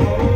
Oh.